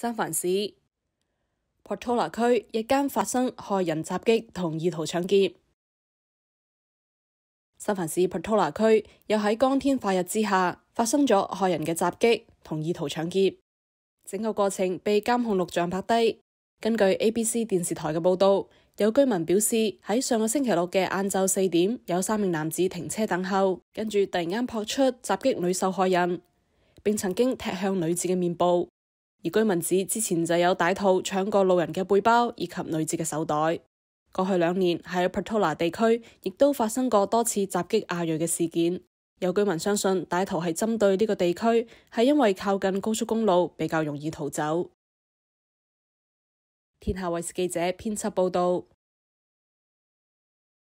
三藩市普托拉区一间发生害人袭击同意图抢劫。三藩市普托拉区又喺光天化日之下发生咗害人嘅袭击同意图抢劫，整个过程被监控录像拍低。根据 ABC 电视台嘅报道，有居民表示喺上个星期六嘅晏昼四点，有三名男子停车等候，跟住突然间扑出袭击女受害人，并曾经踢向女子嘅面部。而居民指之前就有歹徒抢过路人嘅背包以及女子嘅手袋。过去两年喺 p e t o l a 地区亦都发生过多次袭击阿瑞嘅事件。有居民相信歹徒系针对呢个地区，系因为靠近高速公路比较容易逃走。天下卫视记者编辑报道。